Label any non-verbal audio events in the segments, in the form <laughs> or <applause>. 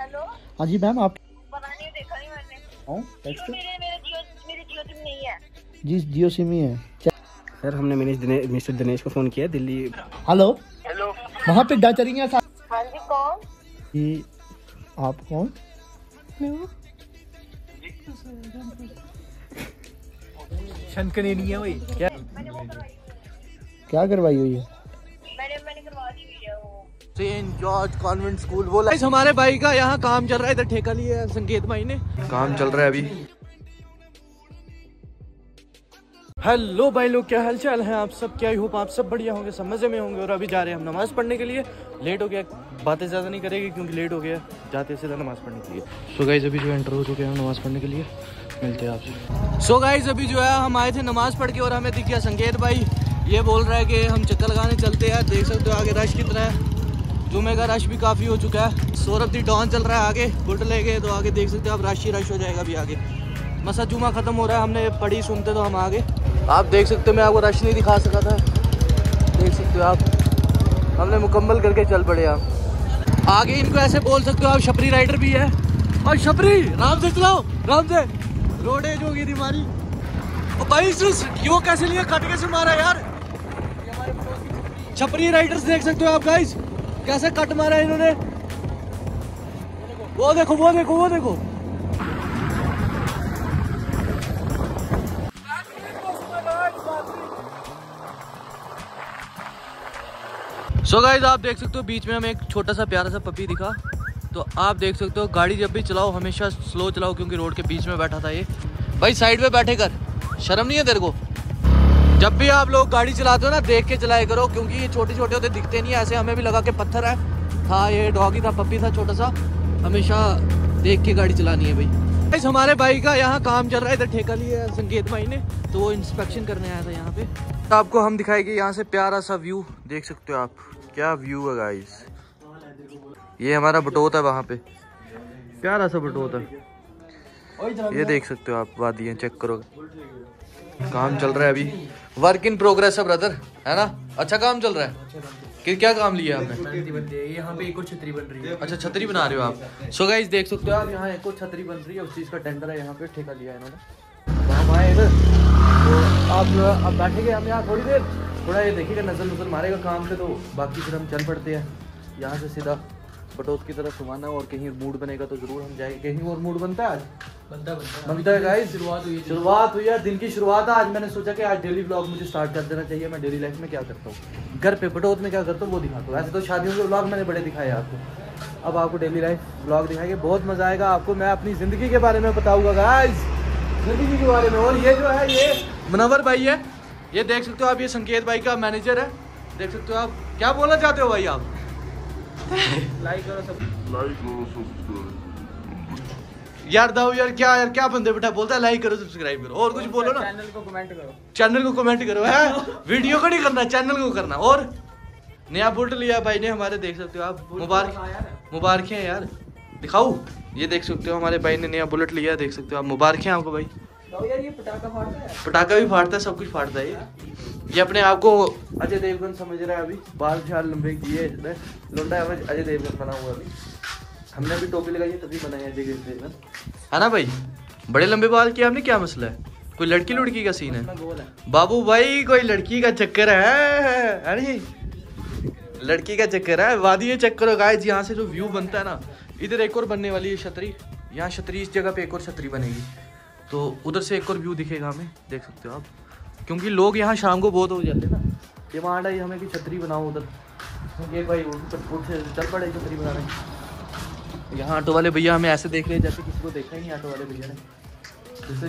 Hello? हाँ जी ma'am आप पता नहीं देखा नहीं मैंने। हूँ टेक्स्ट मेरे मेरे जियो मेरी जियो सिम नहीं है। जी जियो सिम ही है। सर हमने मिनिस दिनेश मिस्टर दिनेश को फ़ोन किया दिल्ली हेलो? हेलो। वहाँ पे रही हैं साथ हाँ जी कौन? ये आप कौन? है वही। क्या क्या करवाई हुई है? सेंट जॉर्ज कॉन्वेंट स्कूल वो गाइस हमारे भाई का यहाँ काम चल रहा है इधर ठेका लिया है संकेत भाई ने। काम चल रहा है अभी। हेलो भाई लोग क्या हाल चाल है आप सब? क्या होप आप सब बढ़िया होंगे सब मज़े में होंगे और अभी जा रहे हैं हम नमाज़ पढ़ने के लिए। लेट हो गया बातें ज़्यादा नहीं करेंगे क्योंकि लेट हो गया जाते सीधा नमाज़ पढ़ने के लिए। सो गाइज़ अभी जो एंटर हो चुके हैं नमाज़ पढ़ने के लिए मिलते हैं आपसे। सो गाइज़ अभी जो है हम आए थे नमाज़ पढ़ के और हमें दिख गया संकेत भाई। ये बोल रहा है कि हम चक्कर लगाने चलते हैं देख सकते हो आगे रश कितना है। जुमे का रश भी काफ़ी हो चुका है। सौरभ दी डॉन चल रहा है आगे बुट लेके तो आगे देख सकते हो आप रश ही रश हो जाएगा अभी आगे। मसा जुमा ख़त्म हो रहा है, हमने पढ़ी, सुनते तो हम आगे। आप देख सकते हो, मैं आपको रश नहीं दिखा सका था। देख सकते हो आप। हमने मुकम्मल करके चल पड़े आप आगे इनको ऐसे बोल सकते हो आप छपरी राइडर भी है। और छपरी राम से चलाओ राम से रोड एज गई थी हमारी और भाई यो कैसे लिया? कट कैसे मारा यार। छपरी राइडर्स देख सकते हो आप गाइस कैसे कट मारा इन्होंने? वो देखो वो देखो वो देखो। सो गाइज़ आप देख सकते हो, बीच में हमें एक छोटा सा प्यारा सा पपी दिखा। तो आप देख सकते हो, गाड़ी जब भी चलाओ, हमेशा स्लो चलाओ, क्योंकि रोड के बीच में बैठा था ये। भाई साइड पे बैठे कर। शर्म नहीं है तेरे को? जब भी आप लोग गाड़ी चलाते हो ना देख के चलाया करो क्योंकि ये छोटे छोटे होते दिखते नहीं है ऐसे हमें भी लगा के पत्थर है। था ये डॉगी था पपी था छोटा सा हमेशा देख के गाड़ी चलानी है भाई। Guys, हमारे भाई का यहाँ काम चल रहा है इधर ठेका लिया है संकेत भाई ने तो वो इंस्पेक्शन करने आया था यहाँ पे। तो आपको हम दिखाएँगे यहाँ से प्यारा सा व्यू देख सकते हो आप। क्या व्यू है गाइस ये हमारा बटोत है वहाँ पे। प्यारा सा बटोत है। ये देख सकते हो आप वादियाँ चेक करो। काम चल रहा है अभी। वर्क इन प्रोग्रेस है ब्रदर है ना? अच्छा काम चल रहा है? कि क्या काम लिया आपने? यहाँ पे एक और छतरी बन रही है। अच्छा छतरी बना रहे हो आप। सो गाइस देख सकते हो आप यहाँ एक और छतरी बन रही है उस चीज़ का टेंडर है यहाँ पे ठेका लिया इन्होंने। हम आए इधर तो आप अब बैठेंगे हम यहाँ थोड़ी देर? थोड़ा ये देखिएगा नज़र नज़र मारेगा काम पे तो बाकी फिर हम चल पड़ते हैं। यहाँ से सीधा। बटोत की तरफ़ सुमाना और कहीं मूड बनेगा तो ज़रूर हम जाएँगे। कहीं और मूड बनता है आज? बनता बनता। बनता है गाइस शुरुआत हुई शुरुआत हुई है दिन की शुरुआत है आज। मैंने सोचा कि आज डेली ब्लॉग मुझे स्टार्ट कर देना चाहिए। मैं डेली लाइफ में क्या करता हूँ? घर पे बटोत में क्या करता हूँ वो दिखाता हूँ। ऐसे तो शादियों के ब्लॉग मैंने बड़े दिखाए आपको। अब आपको डेली लाइफ ब्लॉग दिखाएँगे। बहुत मज़ा आएगा आपको। मैं अपनी ज़िंदगी के बारे में बताऊँगा गाइस ज़िंदगी के बारे में। और ये जो है ये मुनवर भाई है। ये देख सकते हो आप ये संकेत भाई का मैनेजर है। देख सकते हो आप। क्या बोलना चाहते हो भाई आप? लाइक करो सब। यार दाऊ यार क्या यार क्या बंदे बैठा बोलता है? लाइक करो सब्सक्राइब करो। और कुछ बोलो ना। चैनल को कमेंट करो। चैनल को कमेंट करो है? वीडियो को नहीं करना चैनल को करना। और? नया बुट लिया भाई ने हमारे देख सकते हो आप। मुबारक मुबारक हैं यार। दिखाओ। ये देख सकते हो हमारे भाई ने नया बुलेट लिया देख सकते हो आप। मुबारक हैं आपको भाई। तो यार ये पटाखा फाड़ता है। पटाखा भी फाड़ता है सब कुछ फाड़ता है ये। ये अपने आप को अजय देवगन समझ रहा है अभी? बाल शाल लंबे किए इसने। लौंडा है अजय देवगन बना हुआ अभी। हमने भी टोपी लगाई तभी बनाई अजय देवगन। है ना भाई? बड़े लंबे बाल किए आपने क्या मसला है? कोई लड़की लुड़की का सीन है? बाबू भाई कोई लड़की का चक्कर है है लड़की का चक्कर है वादी चक्कर हो यहाँ से जो व्यू बनता है ना इधर एक और बनने वाली है छतरी। यहाँ छतरी इस जगह पे एक और छतरी बनेगी। तो उधर से एक और व्यू दिखेगा हमें देख सकते हो आप। क्योंकि लोग यहाँ शाम को बहुत हो जाते हैं ना। ये वहाँ ही हमें कि छतरी बनाओ उधर। ये भाई उठ चल पड़े छतरी बनाने। यहाँ ऑटो वाले भैया हमें ऐसे देख रहे हैं जैसे किसी को देखा ही नहीं ऑटो वाले भैया ने। जैसे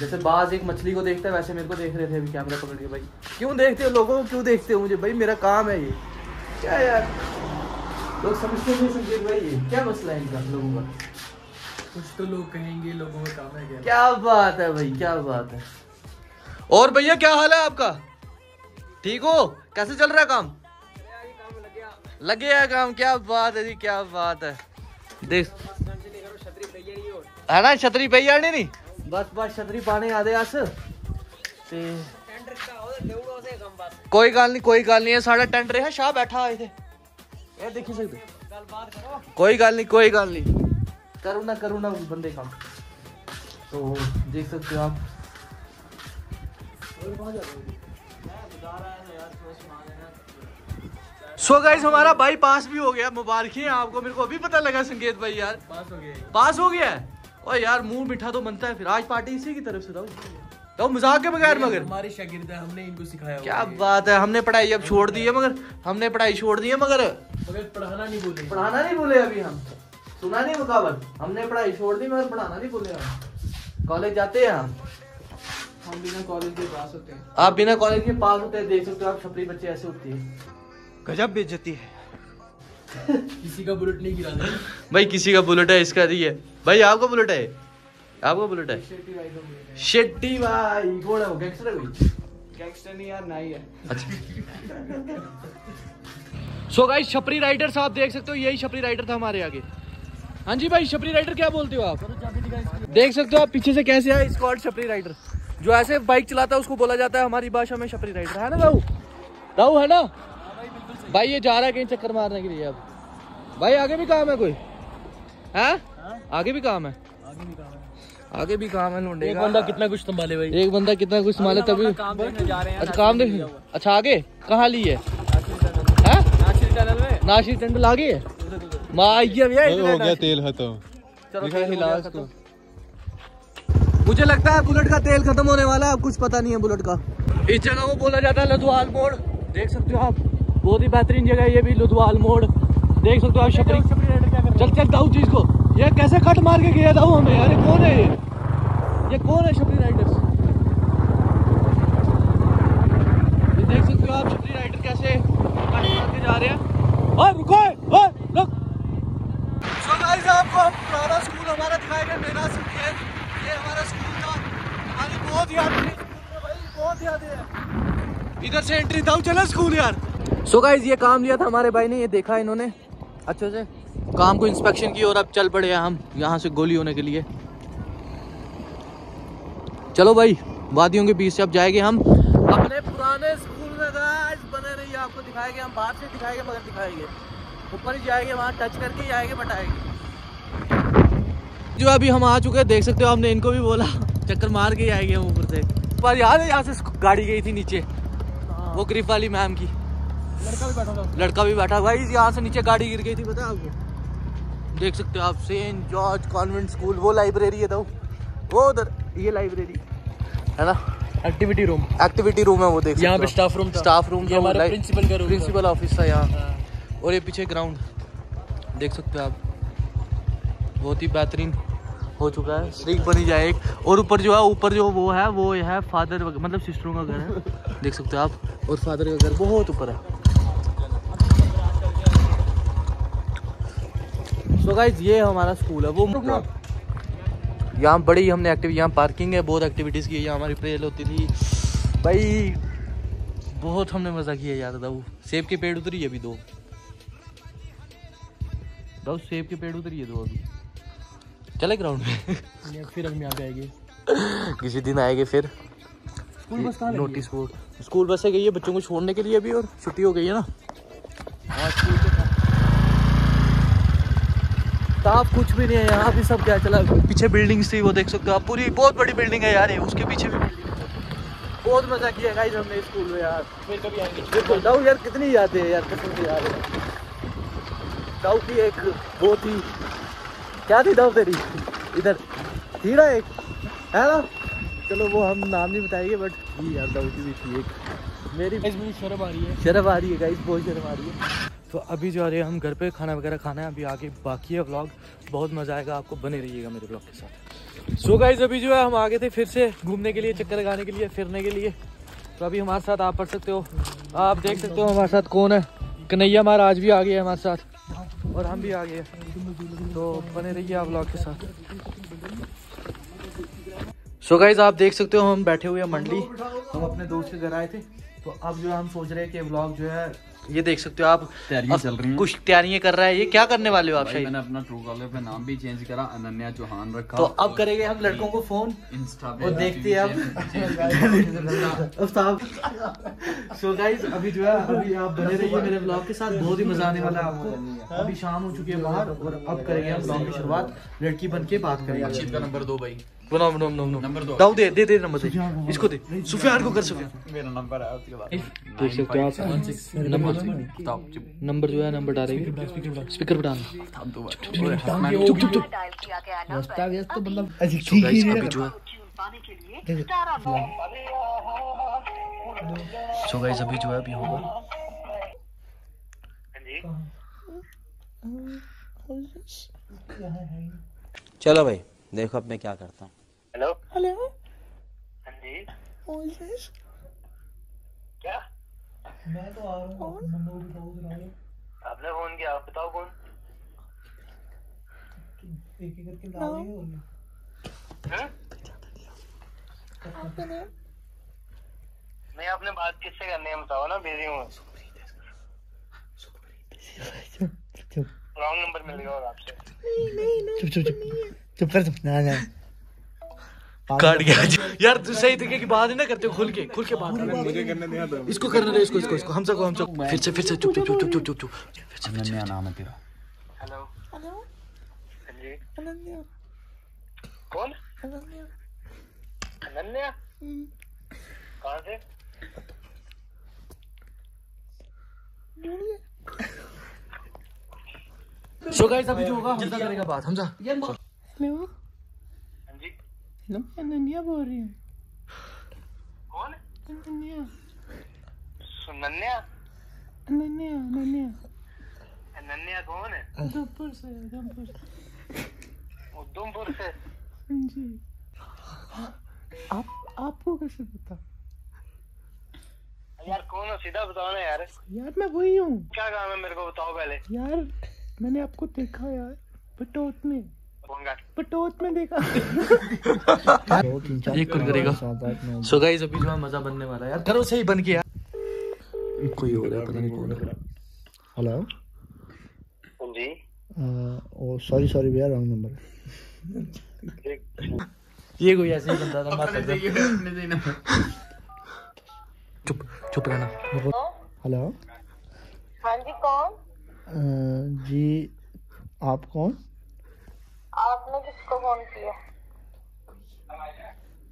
जैसे बाज एक मछली को देखता है वैसे मेरे को देख रहे थे अभी कैमरा पकड़ के भाई। क्यों देखते हो लोगों को? क्यों देखते हो मुझे? भाई मेरा काम है ये। क्या यार? लोग समझते नहीं संकेत भाई ये। क्या मसला है इनका लोगों का? कुछ तो लोग कहेंगे लोगों का काम है क्या? क्या बात है भाई क्या बात है। और भैया क्या हाल है आपका? ठीक हो? कैसे चल रहा है काम? लग गया है काम क्या बात है जी क्या बात है। देख। है ना छतरी पई जानी नहीं बस बस छतरी पाने आदे अस। ते कोई गल नहीं कोई गल नहीं है साढ़ा टेंट रहा शाह बैठा आए थे ये देखी सकते कोई गल नहीं कोई गल नहीं करुणा करुणा बंदे का तो देख सकते हो आप। सो गाइस हमारा भाई पास भी हो गया मुबारक आपको। मेरे को अभी पता लगा संकेत भाई यार। पास हो गए पास हो गया है? ओ यार मुँह मीठा तो बनता है फिर। आज पार्टी इसी की तरफ़ से दो तो मज़ाक के बगैर मगर। हमारे शागिर्द है हमने इनको सिखाया क्या बात है हमने पढ़ाई अब छोड़ दी है मगर। हमने पढ़ाई छोड़ दी है मगर। मगर पढ़ाना नहीं बोले। पढ़ाना नहीं बोले अभी हम। सुना नहीं मुकाबल। हमने पढ़ाई छोड़ दी मगर पढ़ाना नहीं बोले हम। कॉलेज जाते हैं हम। हम बिना कॉलेज के पास होते हैं। आप बिना कॉलेज के पास होते हैं देख सकते हो आप छपरी बच्चे ऐसे होती है। गजब बेइज्जती है। <laughs> किसी का बुलेट नहीं गिरा भाई किसी का बुलेट है इसका नहीं है। भाई आपका बुलेट है? आपका बुलेट है? शेट्टी भाई बुलेट है। कौन है गैंगस्टर है गैंगस्टर नहीं यार नहीं है। अच्छा। सो गाइस छपरी राइडर्स आप देख सकते हो यही छपरी राइडर था हमारे आगे। हाँ जी भाई छपरी राइडर क्या बोलते हो आप? देख सकते हो आप पीछे से कैसे है स्कॉट छपरी राइडर जो ऐसे बाइक चलाता है उसको बोला जाता है हमारी भाषा में छपरी राइडर है ना दाऊ दाऊ है ना? भाई ये जा रहा है कहीं चक्कर मारने के लिए अब। भाई आगे भी काम है कोई? है? आगे भी काम है? आगे भी काम है लूंडे एक बंदा कितना कुछ संभाले भाई। एक बंदा कितना कुछ संभाले तभी काम देखने जा रहे हैं अच्छा काम देख अच्छा आगे? कहाँ ली है? नासिर हैं? चैनल में। नाशी टंडल आगे है? माँ ये भैया हो गया तेल खत्म। चलो हिला। मुझे लगता है बुलेट का तेल खत्म होने वाला है अब कुछ पता नहीं है बुलेट का। इस जगह को बोला जाता है लुधवाल मोड़। देख सकते हो आप बहुत ही बेहतरीन जगह है ये भी लुधवाल मोड़। देख सकते हो आप छपरी चल चल दाऊ चीज़ को। ये कैसे कट मार के गया दाऊ हमें? अरे कौन है ये? ये कौन है छपरी राइडर्स? ये देख सकते हो आप छपरी राइडर कैसे कट मार के जा रहे हैं। ओए रुको ओए रुक। सो गाइस आपको पुराना स्कूल हमारा दिखाएँगे मेरा संकेत ये हमारा स्कूल था हमारी इधर से एंट्री था चला स्कूल यार। सो गाइस ये काम लिया था हमारे भाई ने, ये देखा इन्होंने। अच्छे से। काम को इंस्पेक्शन की और अब चल पड़े हम, यहाँ से गोली होने के लिए। चलो भाई, वादियों के बीच से अब जाएँगे हम। अपने पुराने स्कूल में गाइस बने रहिए, आपको दिखाएँगे हम, बाहर से दिखाएँगे, मगर दिखाएँगे। ऊपर ही जाएँगे, वहाँ टच करके जाएँगे बटाएँगे जो अभी हम आ चुके हैं, देख सकते हो, हमने इनको भी बोला। चक्कर मार के ही आएँगे हम ऊपर से। पर याद है यहाँ से गाड़ी गई थी नीचे। वो ग्रिप वाली मैम की। लड़का भी बैठा था। लड़का भी बैठा। भाई यहाँ से नीचे गाड़ी गिर गई थी पता आपको? देख सकते हो आप सेंट जॉर्ज कॉन्वेंट स्कूल वो लाइब्रेरी है तो। वो उधर ये लाइब्रेरी। है ना? एक्टिविटी रूम एक्टिविटी रूम है वो देख यहाँ पे हो। स्टाफ रूम स्टाफ रूम ये हमारे प्रिंसिपल का रूम प्रिंसिपल ऑफ़िस था यहाँ। और ये पीछे ग्राउंड देख सकते हो आप। बहुत ही बेहतरीन। हो चुका है। स्ट्रीक बनी जाए एक। और ऊपर जो है ऊपर जो वो है वो है फादर मतलब सिस्टरों का घर है। देख सकते हो आप? और फादर का घर बहुत ऊपर है। सो गाइज़ ये हमारा स्कूल है। वो यहाँ बड़ी हमने एक्टिव यहाँ पार्किंग है बहुत एक्टिविटीज़ की है यहाँ हमारी प्रेयर होती थी। भाई बहुत हमने मज़ा किया यार दाऊ। सेब के पेड़ उतरी है अभी दो। दाऊ सेब के पेड़ उतरी है दो अभी। चले ग्राउंड में फिर हम यहाँ पे आएँगे। किसी दिन आएँगे फिर। स्कूल बस है? नोटिस बोर्ड स्कूल बस से गई है बच्चों को छोड़ने के लिए अभी और छुट्टी हो गई है ना। हाँ पास। साफ़ कुछ भी नहीं है यहाँ भी सब क्या चला पीछे बिल्डिंग्स थी वो देख सकते हो। आप पूरी बहुत बड़ी बिल्डिंग है यार ये उसके पीछे भी बिल्डिंग बहुत मज़ा किया गाइस हमने स्कूल में यार। फिर कभी आएँगे। दाऊ यार कितनी यादें है यार कसम से यार दाऊ की एक बहुत ही क्या थी दाऊ तेरी? इधर थी ना एक। है ना? चलो वो हम नाम नहीं बताएँगे बट ये यार दाऊ की भी थी एक। मेरी मुझे शर्म आ रही है। शर्म आ रही है गाइस बहुत शर्म आ रही है। तो अभी जो आ रहे हैं हम घर पे खाना वगैरह खाना है अभी आगे बाकी है व्लॉग बहुत मज़ा आएगा आपको बने रहिएगा मेरे ब्लॉग के साथ। सो so गाइज़ अभी जो है हम आगे थे फिर से घूमने के लिए चक्कर लगाने के लिए फिरने के लिए। तो अभी हमारे साथ आप पढ़ सकते हो। आप देख सकते हो हमारे साथ कौन है। कन्हैया महाराज भी आ गए हैं हमारे साथ। और हम भी आ गए हैं। तो बने रहिए आप ब्लॉग के साथ। सो so गाइज़ आप देख सकते हो हम बैठे हुए हैं मंडली। हम अपने दोस्त के घर आए थे। तो अब जो है हम सोच रहे हैं कि ब्लॉग जो है ये देख सकते हो आप। तैयारियाँ चल रही हैं। कुछ तैयारियाँ कर रहा है। ये क्या करने वाले हो आप भाई शायद मैंने अपना ट्रू कॉलर पे नाम भी चेंज करा अनन्या चौहान रखा। तो अब करेंगे हम लड़कों को फ़ोन इंस्टा पे और देखते हैं <laughs> अब। साहब। सो गाइस अभी जो है अभी आप बने रहिए मेरे ब्लॉग के साथ। बहुत ही मज़ा आने वाला है आपको। अभी शाम हो चुकी है बाहर और अब करेंगे हम ब्लॉग की शुरुआत। लड़की बन के बात करेंगे। अक्षित का नंबर दो भाई। बनाओ बनाओ बनाओ नंबर नंबर दो। दाऊ दे दे दे नंबर दे। इसको दे। सुफियान को कर सुफियान। मेरा नंबर है उसके बाद। देख सकते हो आप। नंबर नंबर जो है नंबर डालेंगे। स्पीकर पर डालना। दो चुप चुप चुप। तो मतलब ऐसी ठीक guys, ही अभी जो है। सो गाइस अभी जो है। अभी होगा। चलो भाई देखो अब मैं क्या करता हूँ। हेलो हेलो हाँ जी। क्या? मैं तो आ रहा हूँ। आपने फ़ोन किया आप बताओ कौन? हाँ? नहीं? आपने बात किससे करनी है बताओ ना बिज़ी हूँ। चुप रॉन्ग नंबर मिल गया होगा आपसे। नहीं नहीं चुप चुप चुप। चुप कर चुप। ना ना। काट गया। <laughs> यार तू सही तरीके की बात ही ना करते हो खुल के खुल के बात मुझे करने। दिया इसको करने दे इसको इसको इसको। हमसे को हमसे को। फिर से फिर से चुप चुप चुप चुप चुप चुप। चुप फिर से फिर से नाम है तेरा। हेलो हेलो हाँ जी। कौन? अनन्या। कहाँ से? सो गाइस अभी जो होगा हमजा करेगा बात हमजा। हाँ? जी अनन्या बोल रही है कौन अनन्या सुनन्या अनन्या अनन्या अनन्या कौन है उधमपुर से उधमपुर से उधमपुर से जी आप आपको कैसे पता यार कौन हो सीधा बताओ ना यार यार मैं वही हूँ क्या काम है मेरे को बताओ पहले यार मैंने आपको देखा यार पटोत में पटोत में देखा। एक सो गाइस अभी जो मज़ा बनने वाला है यार। करो सही बन के यार। कोई हो रहा है पता नहीं कौन है। हेलो हाँ जी ओ सॉरी सॉरी भैया रॉन्ग नंबर ये कोई ऐसे ही बंदा था मार सकता चुप चुप रहना। हेलो हाँ जी कौन? जी आप कौन? किसको फ़ोन किया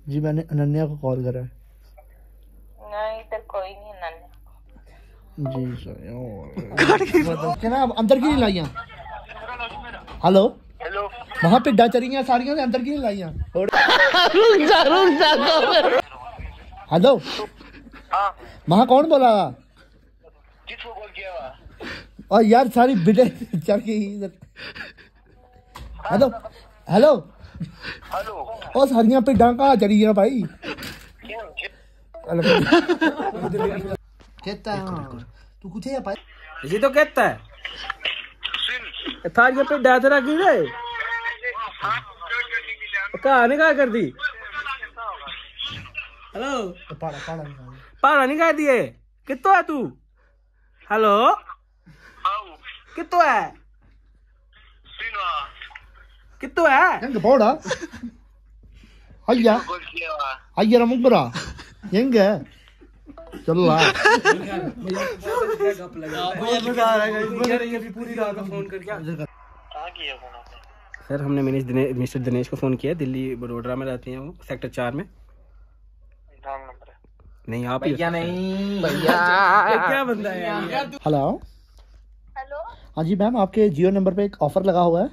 जी मैंने अनन्या को कॉल करा है। नहीं इधर कोई नहीं नन्या। जी सर क्या ना अंदर की नहीं लाइया हेलो? हेलो। वहाँ पे डचरियाँ सारियाँ ने अंदर की नहीं लाइया हेलो? हाँ। वहाँ कौन बोला? किसको कॉल किया और यार सारी बिटे चढ़ गई इधर। हेलो? हेलो हेलो और सारियाँ पे डांका चढ़ी है भाई। क्यों? कहता है तू कुछ है भाई? इसी तो कहता है। थारिया पे डांस रखी रे कहा नहीं कहा कर दी हेलो पाड़ा पाड़ा पारा नहीं कह दिए। कितो है तू? हेलो कितो है? कितो है எங்க போடா ஐயா कॉल किया हुआ ஐயா முங்குறா எங்க சொல்லா कहाँ किया फोन आपने सर हमने मिनिस दिनेश मिस्टर दिनेश को फ़ोन किया दिल्ली वडोदरा में रहती हैं वो सेक्टर चार में रॉन्ग नंबर है नहीं आप भैया नहीं भैया क्या बंदा है यार हेलो हेलो हाँ जी मैम आपके जियो नंबर पे एक ऑफर लगा हुआ है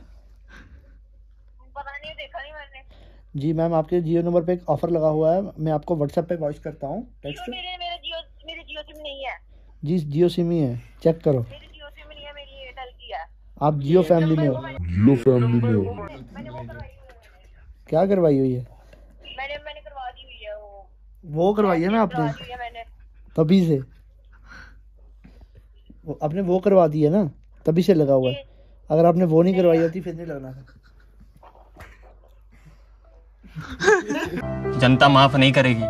जी मैम आपके जियो नंबर पे एक ऑफ़र लगा हुआ है। मैं आपको व्हाट्सएप पे वॉइस करता हूँ। टेक्स्ट मेरे मेरे जियो मेरे जियो सिम नहीं है। जी जियो सिम ही है। चेक करो। मेरी जियो सिम नहीं है मेरी एयरटेल की है। आप जियो फैमिली में हो। वो करवाई हुई है। क्या करवाई हुई है? मैंने मैंने करवा दी हुई है वो। वो करवाई है ना आपने? है तभी से। वो आपने वो करवा दी है ना? तभी से लगा हुआ है। अगर आपने वो नहीं करवाई होती फिर नहीं लगना था। जनता माफ़ नहीं करेगी।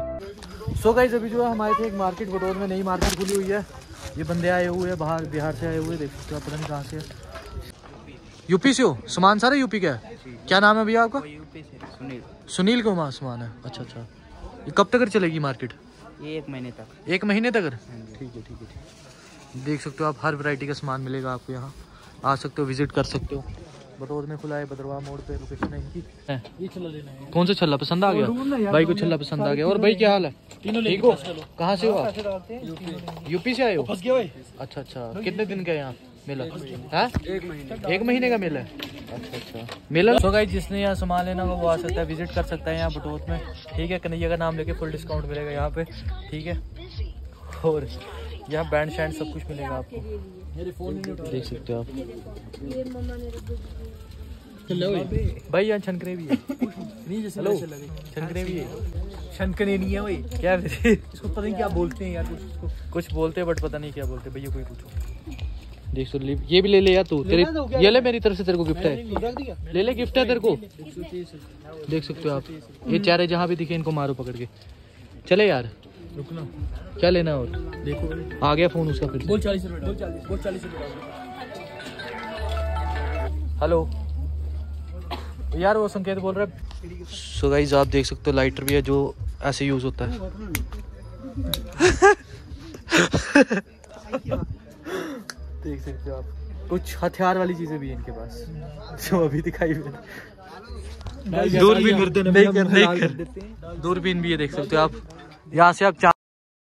सो so गाइस अभी जो है हमारे थे एक मार्केट बटोर में नई मार्केट खुली हुई है। ये बंदे आए हुए हैं बाहर बिहार से आए हुए देख सकते हो पता नहीं कहाँ से है। यूपी से हो? सामान सारा यूपी का है? क्या नाम है भैया आपका? सुनील। को वहाँ सामान है। अच्छा अच्छा। ये कब तक चलेगी मार्केट ये एक महीने तक। एक महीने तक? ठीक है ठीक है ठीक देख सकते हो आप हर वैरायटी का सामान मिलेगा आपको यहाँ। आ सकते हो विज़िट कर सकते हो। बटोर में खुला है बदरवा मोड़ पे लोकेशन है इनकी। ये छल्ला लेना है। कौन सा छल्ला? पसंद आ गया? भाई को छल्ला पसंद आ गया। और भाई क्या हाल है? ठीक हो? कहाँ से हो आप? यूपी से आए हो? अच्छा अच्छा। कितने दिन का यहाँ मेला? हाँ? एक महीने। एक महीने का मेला है? अच्छा अच्छा। मेला? तो गाइस जिसने यहाँ सामान लेना हो वो आ सकता है विज़िट कर सकता है यहाँ बटोत में। ठीक है कन्हैया का नाम लेके फुल डिस्काउंट मिलेगा यहाँ पे। ठीक है? और यहाँ बैंड शैंड सब कुछ मिलेगा आपको। देख सकते हो आप। भाई यहाँ छनकने भी है <laughs> हेलो। छनकने भी है। छनकने नहीं है भाई। क्या इसको पता नहीं क्या बोलते हैं यार कुछ कुछ बोलते हैं बट पता नहीं क्या बोलते। भैया कोई पूछो। देख सो ले। ये भी ले ले यार तू। तेरे ये ले मेरी तरफ़ से तेरे को गिफ्ट है। ले ले गिफ्ट है तेरे को। देख सकते हो आप। ये चारे जहाँ भी दिखे इनको मारो पकड़ के। चले यार। रुकना। क्या लेना है और? देखो आ गया फ़ोन उसका फिर बोल चालीस रुपये हेलो। यार वो संकेत बोल रहा है सो गाइज़ आप देख सकते हो लाइटर भी है जो ऐसे यूज़ होता है। देख सकते हो आप। कुछ हथियार वाली चीज़ें भी है इनके पास जो अभी दिखाई दूरबीन दूरबीन भी है देख सकते हो आप। यहाँ से आप चार